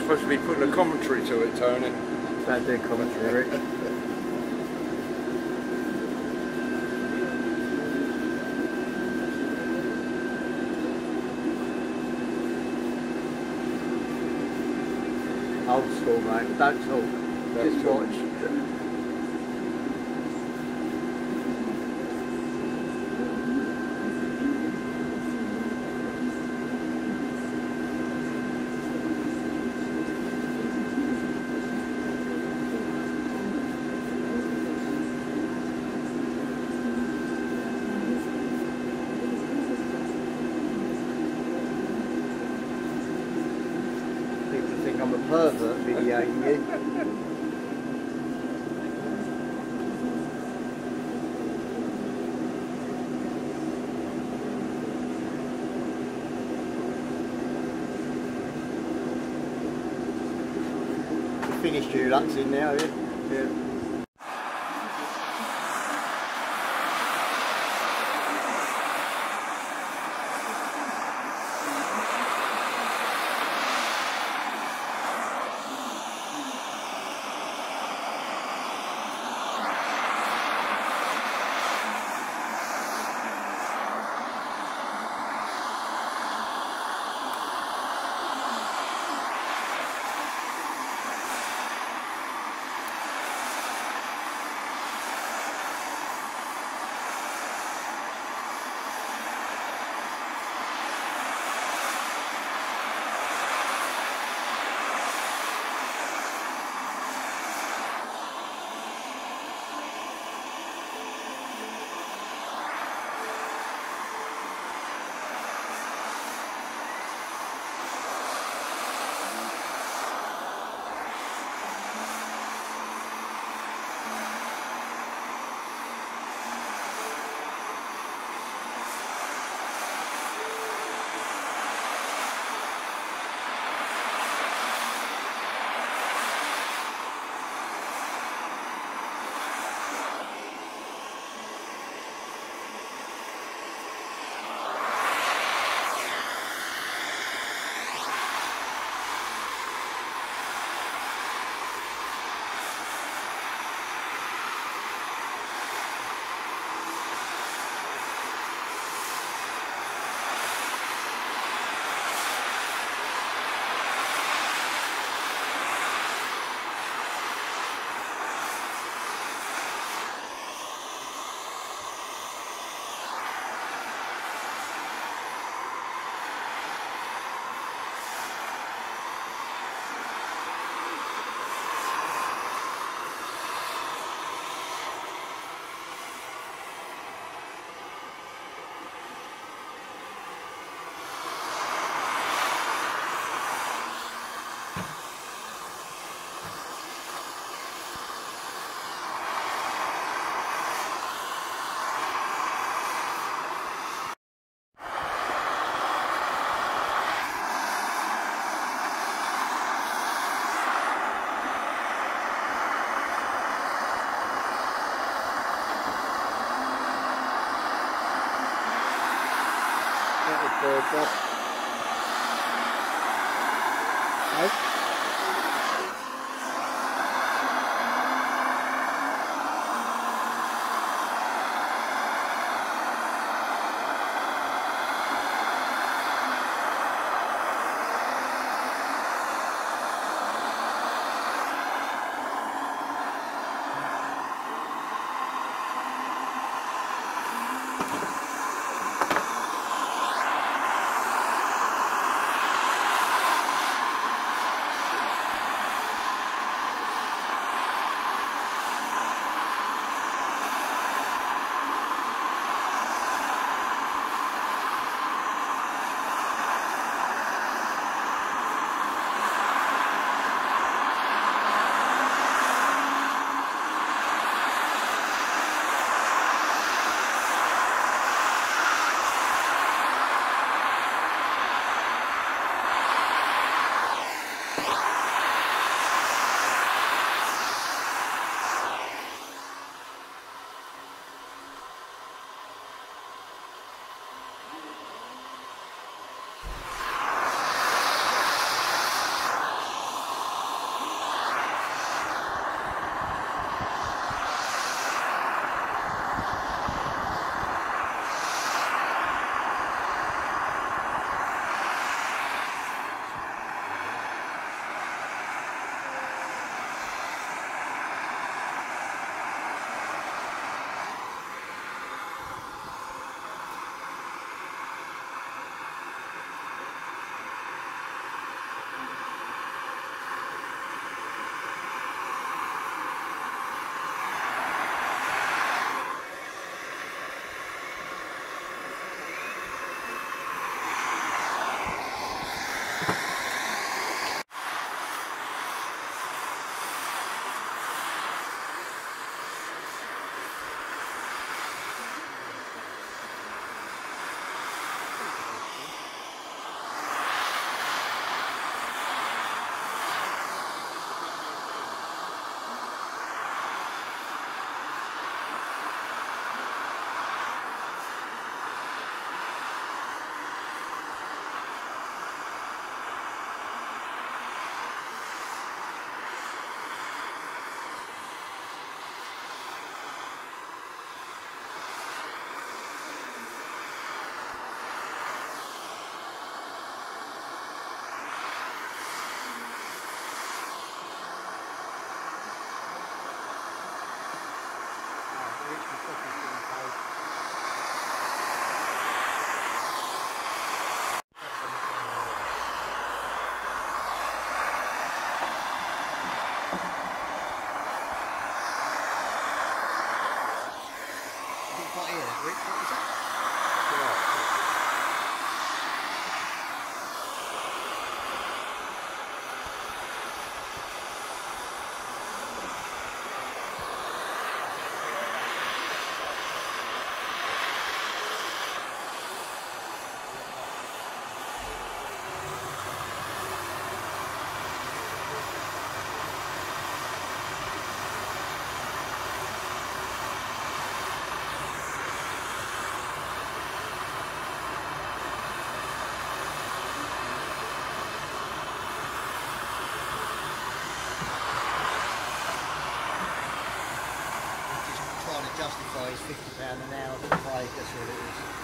Supposed to be putting a commentary to it, Tony. Bad day commentary, Rick. Old school. Don't talk. You. You finished your nuts in you? That was pays fifty pound an hour for Craig. That's all it is.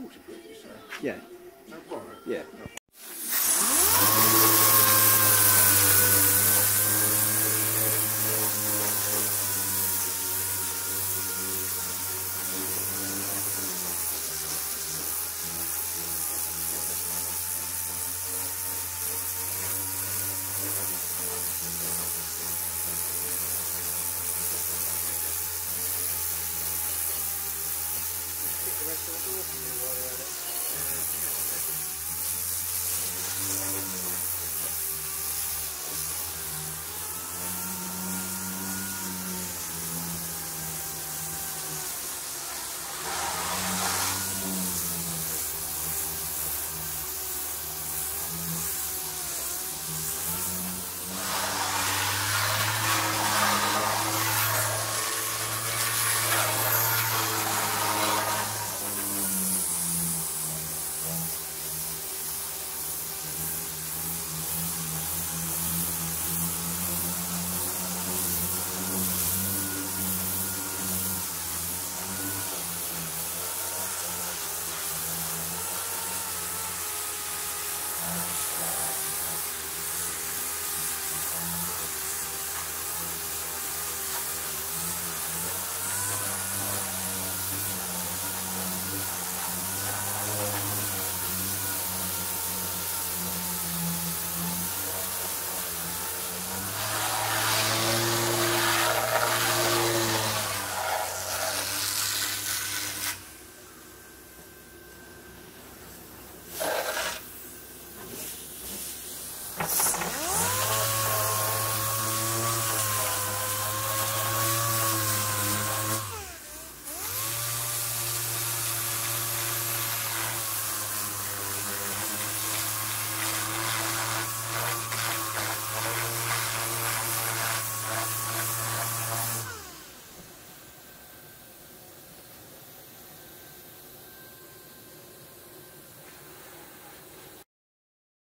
40 quid, you say? Yeah, No bother. yeah. Stick